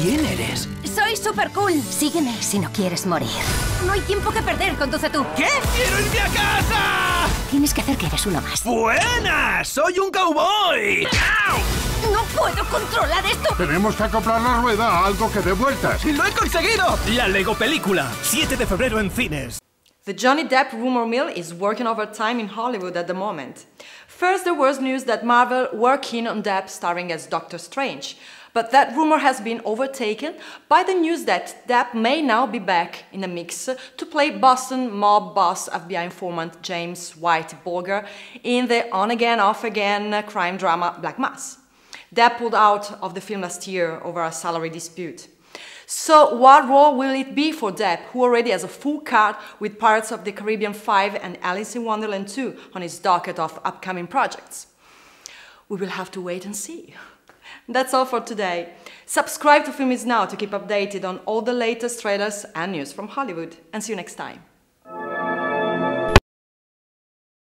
¿Quién eres? Soy super cool. Sígueme si no quieres morir. No hay tiempo que perder, conduce tú. ¿Qué? ¡Quiero irme a casa! Tienes que hacer que eres uno más. ¡Buenas! ¡Soy un cowboy! ¡Au! ¡No puedo controlar esto! Tenemos que acoplar la rueda a algo que dé vueltas. ¡Lo he conseguido! La Lego Película, 7 de febrero en cines. The Johnny Depp rumor mill is working overtime in Hollywood at the moment. First, there was news that Marvel were keen on Depp starring as Doctor Strange, but that rumor has been overtaken by the news that Depp may now be back in the mix to play Boston mob boss FBI informant James Whitey Bulger in the on again, off again crime drama Black Mass. Depp pulled out of the film last year over a salary dispute. So, what role will it be for Depp, who already has a full card with Pirates of the Caribbean 5 and Alice in Wonderland 2 on his docket of upcoming projects? We will have to wait and see. That's all for today. Subscribe to Film Is Now to keep updated on all the latest trailers and news from Hollywood, and see you next time.